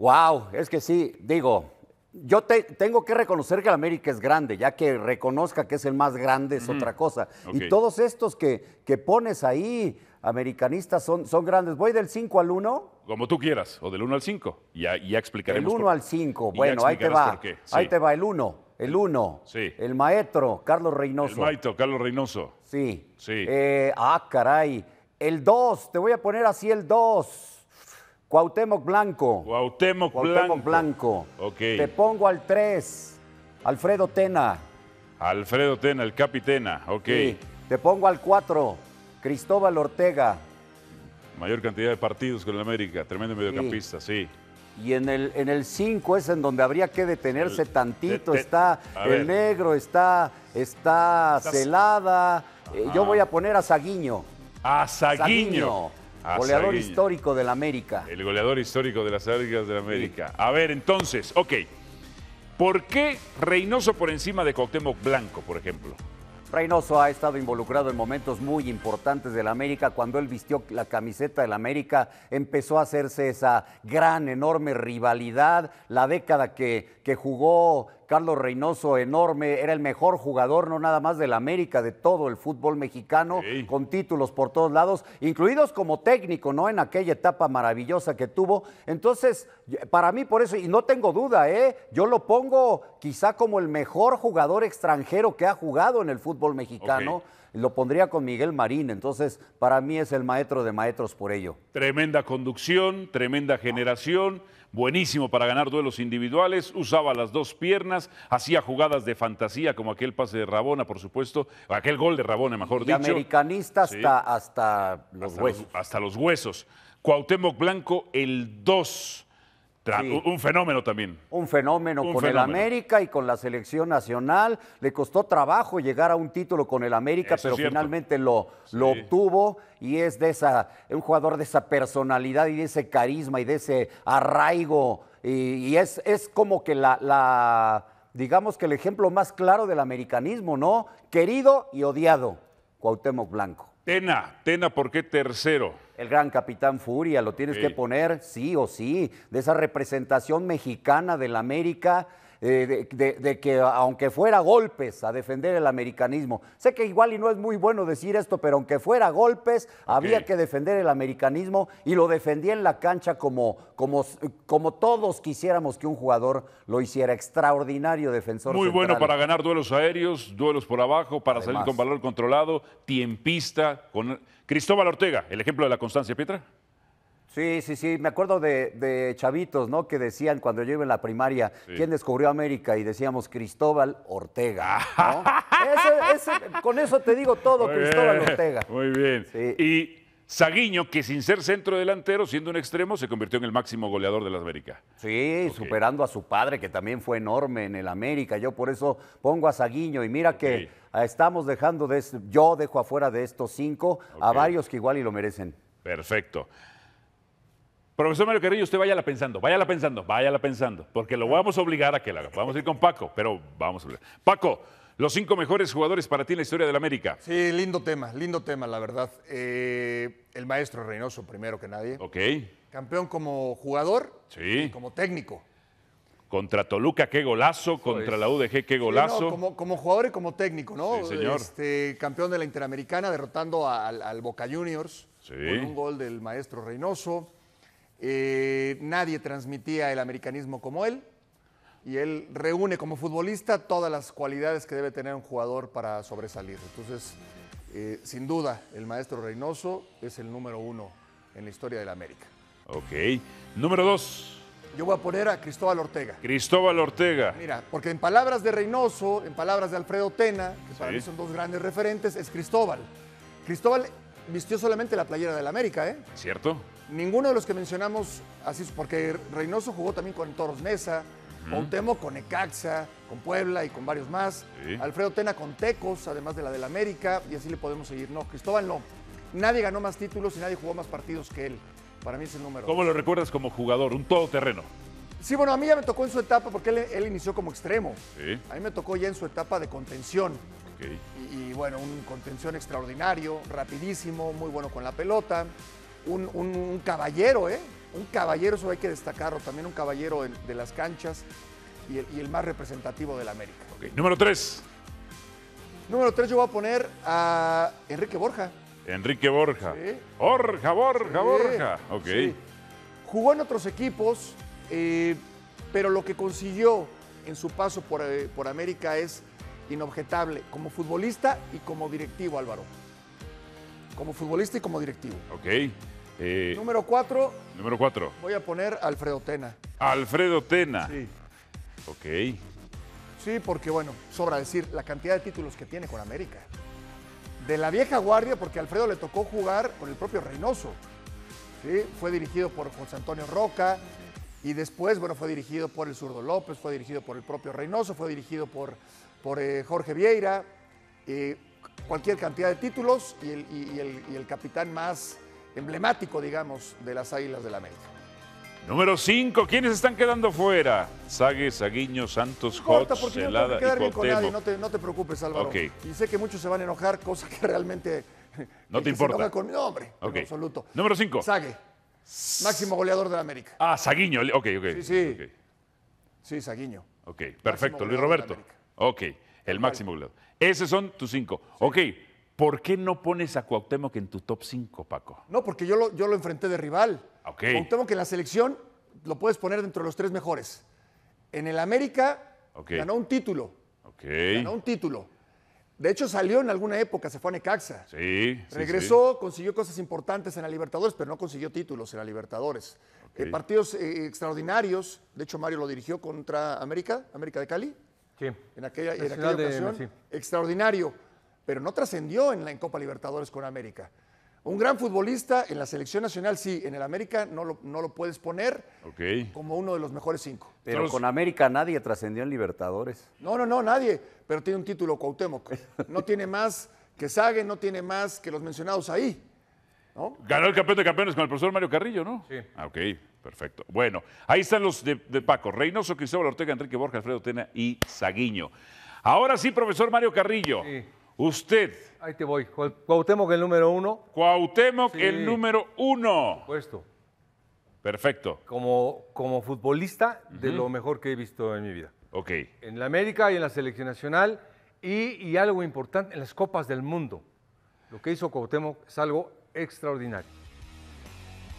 Wow, es que sí, digo, yo te- tengo que reconocer que el América es grande, ya que reconozca que es el más grande es otra cosa. Ok. Y todos estos que, que pones ahí, americanistas, son, son grandes. Voy del 5 al 1. Como tú quieras, o del 1 al 5. Ya, ya El explicaremos. 1 por- al 5. y ya Bueno, ahí te va. qué. Ahí Sí. te va el 1. El 1. Sí. El maestro, Carlos El Reynoso. Maito, Carlos Reynoso. Sí. Sí. Eh, ah, caray. El 2, te voy a poner así el 2. Cuauhtémoc Blanco. Cuauhtémoc Cuauhtémoc Blanco. Blanco. Ok. Te pongo al 3. Alfredo Tena. Alfredo Tena, el capitena. Ok. Sí. Te pongo al 4. Cristóbal Ortega. Mayor cantidad de partidos con el América. Tremendo mediocampista, sí. Y en el, en el 5 es en donde habría que detenerse El- tantito. está el ver. negro, está, está Estás- Celada. Eh, yo voy a poner a Saguiño. A Saguiño. Goleador histórico del América. El goleador histórico de las Águilas de la América. A ver, entonces, ok. ¿Por qué Reynoso por encima de Cuauhtémoc Blanco, por ejemplo? Reynoso ha estado involucrado en momentos muy importantes del América. Cuando él vistió la camiseta del América, empezó a hacerse esa gran, enorme rivalidad. La década que, que jugó Carlos Reynoso, enorme, era el mejor jugador, no nada más del América, de todo el fútbol mexicano, Sí. con títulos por todos lados, incluidos como técnico, ¿no? En aquella etapa maravillosa que tuvo. Entonces, para mí, por eso, y no tengo duda, ¿eh? Yo lo pongo quizá como el mejor jugador extranjero que ha jugado en el fútbol mexicano. Lo pondría con Miguel Marín, entonces para mí es el maestro de maestros por ello. Tremenda conducción, tremenda generación, buenísimo para ganar duelos individuales, usaba las dos piernas, hacía jugadas de fantasía como aquel pase de Rabona, por supuesto, aquel gol de Rabona, mejor Y dicho. americanista Sí. hasta, hasta los hasta huesos. Los, hasta los huesos. Cuauhtémoc Blanco, el 2. Sí. Un, fenómeno también. Un fenómeno Un con el. América y con la selección nacional. Le costó trabajo llegar a un título con el América, Eso pero finalmente lo, lo obtuvo y es de esa, un jugador de esa personalidad y de ese carisma y de ese arraigo. Y, y es, es como que la, la, digamos que el ejemplo más claro del americanismo, ¿no? Querido y odiado, Cuauhtémoc Blanco. Tena, Tena, ¿por qué tercero? El gran capitán Furia, lo tienes Sí. que poner sí o sí, de esa representación mexicana del América, eh, de, de- de que aunque fuera golpes a defender el americanismo, sé que igual y no es muy bueno decir esto, pero aunque fuera golpes, había que defender el americanismo y lo defendía en la cancha como, como, como todos quisiéramos que un jugador lo hiciera, extraordinario defensor. Muy bueno para ganar duelos aéreos, duelos por abajo, para salir con valor controlado, tiempista. Con... Cristóbal Ortega, el ejemplo de la constancia, Pietra. Sí, sí, sí, me acuerdo de, de chavitos, ¿no? Que decían cuando yo iba en la primaria, Sí. ¿quién descubrió América? Y decíamos Cristóbal Ortega, ¿no? Ese- ese- con eso te digo todo, Muy Cristóbal bien, Ortega. Muy bien. Sí. Y Saguiño, que sin ser centro delantero, siendo un extremo, se convirtió en el máximo goleador de la América. Sí, superando a su padre, que también fue enorme en el América. Yo por eso pongo a Saguiño. Y mira que estamos dejando de, yo dejo afuera de estos cinco a varios que igual y lo merecen. Perfecto. Profesor Mario Carrillo, usted váyala pensando, váyala pensando, váyala pensando, porque lo vamos a obligar a que lo haga. Vamos a ir con Paco, pero vamos a obligar. Paco, los cinco mejores jugadores para ti en la historia de la América. Sí, lindo tema, lindo tema, la verdad. Eh, el maestro Reynoso, primero que nadie. Ok, Campeón como jugador Sí. y como técnico. contra Toluca, qué golazo, contra la UDG, qué Sí, golazo. no, como, como jugador y como técnico, ¿no? Sí, señor. Este, campeón de la Interamericana, derrotando al, al Boca Juniors Sí. con un gol del maestro Reynoso. Eh, nadie transmitía el americanismo como él. Y él reúne como futbolista todas las cualidades que debe tener un jugador para sobresalir. Entonces, eh, sin duda, el maestro Reynoso es el número uno en la historia de la América. Ok, número dos, Yo voy a poner a Cristóbal Ortega. Cristóbal Ortega. Mira, porque en palabras de Reynoso, en palabras de Alfredo Tena, que para Sí. mí son dos grandes referentes, es Cristóbal. Cristóbal vistió solamente la playera del América, ¿eh? ¿Cierto? Ninguno de los que mencionamos, así es, porque Reynoso jugó también con Toros Nesa, Cuauhtémoc con Ecaxa, con Puebla y con varios más. Sí. Alfredo Tena con Tecos, además de la del América, y así le podemos seguir. No, Cristóbal no. Nadie ganó más títulos y nadie jugó más partidos que él. Para mí es el número. ¿Cómo lo recuerdas como jugador? Un todoterreno. Sí, bueno, a mí ya me tocó en su etapa porque él, él inició como extremo. Sí, A mí me tocó ya en su etapa de contención. y, bueno, un contención extraordinario, rapidísimo, muy bueno con la pelota. Un, un- un caballero, ¿eh? un caballero, eso hay que destacarlo, también un caballero de, de las canchas y el, y el más representativo del América. Ok, Número 3, Número 3 yo voy a poner a Enrique Borja. Enrique Borja. Sí. Borja, Borja, Sí, Borja. Ok. sí. Jugó en otros equipos, eh, pero lo que consiguió en su paso por, eh, por América es inobjetable como futbolista y como directivo, Álvaro. Como futbolista y como directivo. Ok. Eh, Número 4, número 4, voy a poner Alfredo Tena. Alfredo Tena. Sí. Ok. Sí, porque bueno, sobra decir la cantidad de títulos que tiene con América. De la vieja guardia, porque a Alfredo le tocó jugar con el propio Reynoso. ¿sí? Fue dirigido por José Antonio Roca y después, bueno, fue dirigido por el zurdo López, fue dirigido por el propio Reynoso, fue dirigido por, por eh, Jorge Vieira. eh, cualquier cantidad de títulos y el, y- y el- y el capitán más emblemático, digamos, de las Águilas del América. Número 5, ¿quiénes están quedando fuera? Sague, Saguiño, Santos, No porque no que quedar y bien con nadie, no te, no te preocupes, Álvaro. Ok. Y sé que muchos se van a enojar, cosa que realmente... No te se importa. con- no, hombre, Ok. en absoluto. Número 5. Sague, máximo goleador de la América. Ah, Saguiño. Ok, ok. Sí, sí. Sí, Saguiño. ok, perfecto. Luis Roberto. Ok, el máximo goleador. Esos son tus 5. Ok, ¿por qué no pones a Cuauhtémoc en tu top 5, Paco? No, porque yo lo, yo lo enfrenté de rival. Ok. Cuauhtémoc en la selección lo puedes poner dentro de los tres mejores. En el América ganó un título. Ok. Ganó un título. De hecho, salió en alguna época, se fue a Necaxa. Sí. sí, Regresó, consiguió cosas importantes en la Libertadores, pero no consiguió títulos en la Libertadores. Eh, partidos eh, extraordinarios. De hecho, Mario lo dirigió contra América, América de Cali, Sí. en aquella, en aquella de- ocasión. sí. Extraordinario, pero no trascendió en la en Copa Libertadores con América. Un gran futbolista en la selección nacional, sí, en el América no lo, no lo puedes poner como uno de los mejores cinco. Pero con América nadie trascendió en Libertadores. No, no, no, nadie, pero tiene un título Cuauhtémoc. No tiene más que Sague, no tiene más que los mencionados ahí. ¿no? Ganó el campeón de campeones con el profesor Mario Carrillo, ¿no? Sí. Ah, ok, perfecto. Bueno, ahí están los de, de Paco. Reynoso, Cristóbal Ortega, Enrique Borja, Alfredo Tena y Saguiño. Ahora sí, profesor Mario Carrillo. Sí. Usted, Ahí te voy. Cuau- Cuauhtémoc el número uno, Cuauhtémoc, Sí. el número uno. puesto. Perfecto. Como, como futbolista, de lo mejor que he visto en mi vida. Ok. En la América y en la selección nacional. Y, y algo importante, en las Copas del Mundo. Lo que hizo Cuauhtémoc es algo extraordinario.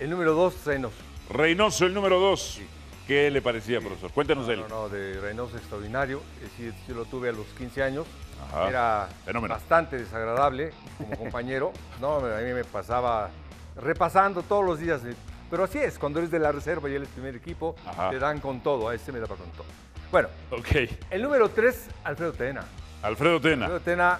El número dos, Reynoso. Reynoso, el número dos. ¿Qué le parecía, profesor? Cuéntanos de él. No, no, de Reynoso extraordinario. Es decir, yo lo tuve a los 15 años. Ajá. Era Fenómeno. bastante desagradable como compañero. No, a mí me pasaba repasando todos los días. de- Pero así es, cuando eres de la reserva y él es primer equipo, Ajá. te dan con todo. A ese me daba con todo. Bueno, Ok. el número 3, Alfredo Tena. Alfredo Tena. Alfredo Tena,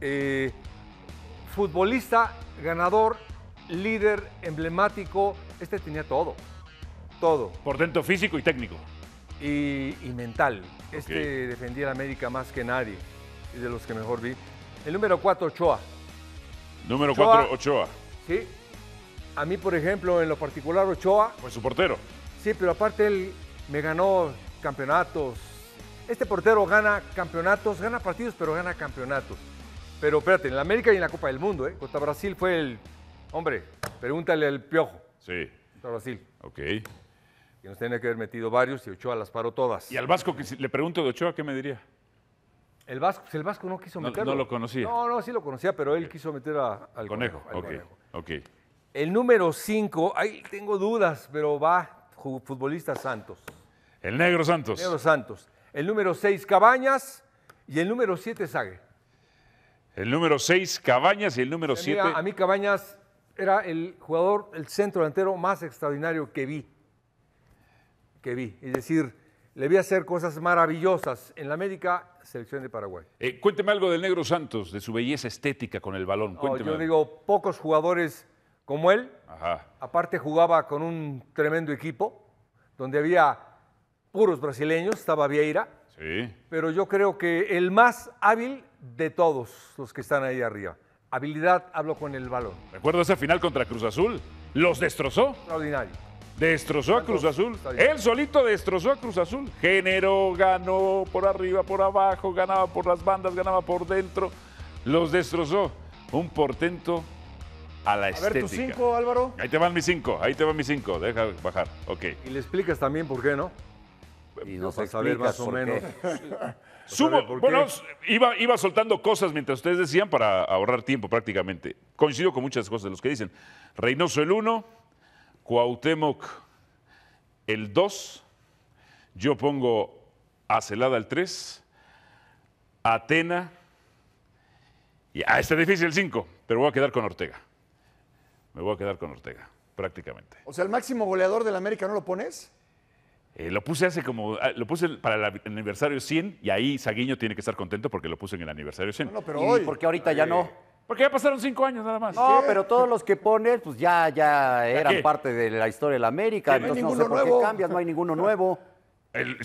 eh, futbolista, ganador, líder, emblemático. Este tenía todo. Todo. Portento físico y técnico. y, y mental. Este defendía a América más que nadie. Es de los que mejor vi. El número 4, Ochoa. Número Ochoa. cuatro, Ochoa. Sí. A mí, por ejemplo, en lo particular, Ochoa, Fue su portero. sí, pero aparte él me ganó campeonatos. Este portero gana campeonatos, gana partidos, pero gana campeonatos. Pero espérate, en la América y en la Copa del Mundo, ¿eh? Contra Brasil fue el. Hombre, pregúntale al piojo. Sí. Brasil. Ok. Que nos tenía que haber metido varios y Ochoa las paró todas. Y al Vasco, que si le pregunto de Ochoa, ¿qué me diría? El Vasco, pues el Vasco no quiso meterlo. no lo conocía. No, no, sí lo conocía, pero él quiso meter a- al Conejo. al Ok. conejo. Ok. El número 5, ahí tengo dudas, pero va, futbolista Santos. El Negro Santos. Negro Santos. El número 6, Cabañas. Y el número 7, Sague. El número 6, Cabañas. Y el número 7. Mira, a mí Cabañas era el jugador, el centro delantero más extraordinario que vi. Que vi. Es decir, le vi hacer cosas maravillosas en la América, selección de Paraguay. Eh, cuénteme algo del Negro Santos, de su belleza estética con el balón. Cuénteme. yo digo, pocos jugadores como él, Ajá. Aparte jugaba con un tremendo equipo, donde había puros brasileños, estaba Vieira, Sí. pero yo creo que el más hábil de todos los que están ahí arriba. Habilidad, hablo con el balón. Recuerdo esa final contra Cruz Azul. Los destrozó. Extraordinario. Destrozó a Cruz Azul. Él solito destrozó a Cruz Azul. Generó, ganó por arriba, por abajo, ganaba por las bandas, ganaba por dentro. Los destrozó. Un portento a la A ver, tus estética. cinco, Álvaro. Ahí te van mis cinco, ahí te van mis cinco. Deja bajar. Ok. Y le explicas también por qué, ¿no? Y nos Para saber explicas más o menos. por bueno, iba, iba soltando cosas mientras ustedes decían para ahorrar tiempo prácticamente. Coincido con muchas cosas de los que dicen. Reynoso el 1, Cuauhtémoc el 2, yo pongo a Celada el 3, Atena, y ah, está difícil el 5, pero voy a quedar con Ortega. Me voy a quedar con Ortega, prácticamente. O sea, el máximo goleador del América, ¿no lo pones? Eh, lo puse hace como, ah, lo puse para el aniversario 100 y ahí Saguiño tiene que estar contento porque lo puse en el aniversario 100. No, no, pero ¿Y hoy. por qué ahorita ya no? Porque ya pasaron cinco años nada más. No, pero todos los que pones, pues ya, ya eran qué? parte de la historia de la América. Que no hay Entonces no sé ninguno por nuevo. qué cambias, no hay ninguno nuevo. El-